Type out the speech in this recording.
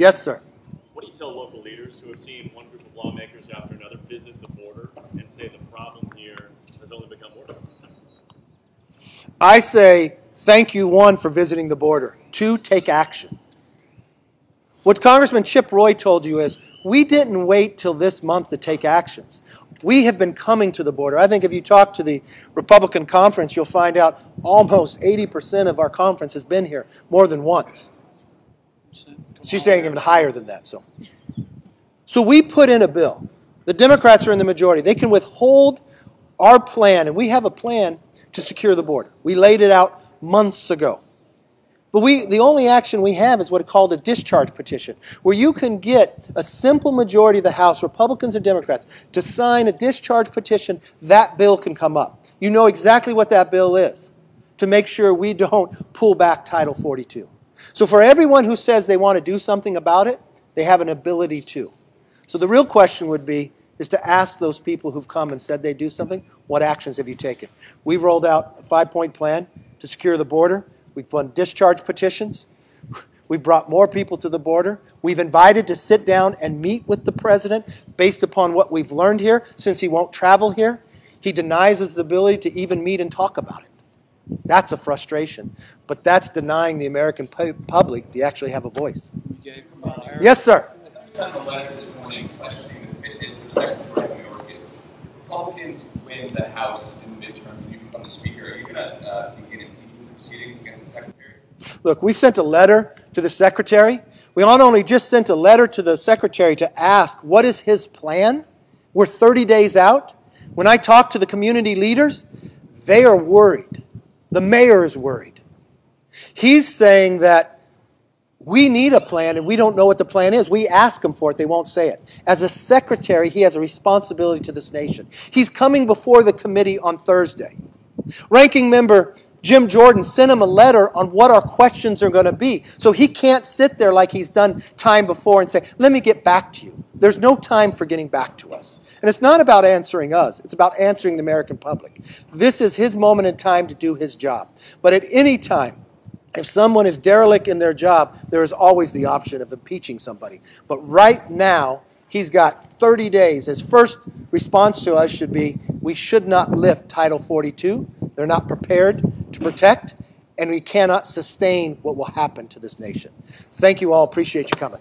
Yes, sir. What do you tell local leaders who have seen one group of lawmakers after another visit the border and say the problem here has only become worse? I say thank you, one, for visiting the border. Two, take action. What Congressman Chip Roy told you is we didn't wait till this month to take actions. We have been coming to the border. I think if you talk to the Republican conference, you'll find out almost 80% of our conference has been here more than once. She's saying even higher than that. So, so we put in a bill. The Democrats are in the majority. They can withhold our plan, and we have a plan to secure the border. We laid it out months ago. But we, the only action we have is what is called a discharge petition, where you can get a simple majority of the House, Republicans or Democrats, to sign a discharge petition. That bill can come up. You know exactly what that bill is to make sure we don't pull back Title 42. So for everyone who says they want to do something about it, they have an ability to. So the real question would be is to ask those people who've come and said they do something, what actions have you taken? We've rolled out a five-point plan to secure the border. We've done discharge petitions. We've brought more people to the border. We've invited to sit down and meet with the president based upon what we've learned here since he won't travel here. He denies us the ability to even meet and talk about it. That's a frustration. But that's denying the American public to actually have a voice. Yes, sir. Republicans win the House in midterms, you become the Speaker. Are you going to begin impeachment proceedings against the Secretary? Look, we sent a letter to the Secretary. We not only just sent a letter to the Secretary to ask what is his plan. We're 30 days out. When I talk to the community leaders, they are worried. The mayor is worried. He's saying that we need a plan and we don't know what the plan is. We ask him for it, they won't say it. As a secretary, he has a responsibility to this nation. He's coming before the committee on Thursday. Ranking member Jim Jordan sent him a letter on what our questions are going to be. So he can't sit there like he's done time before and say, Let me get back to you. There's no time for getting back to us. And it's not about answering us, it's about answering the American public. This is his moment in time to do his job. But at any time, if someone is derelict in their job, there is always the option of impeaching somebody. But right now, he's got 30 days. His first response to us should be we should not lift Title 42. They're not prepared to protect, and we cannot sustain what will happen to this nation. Thank you all. Appreciate you coming.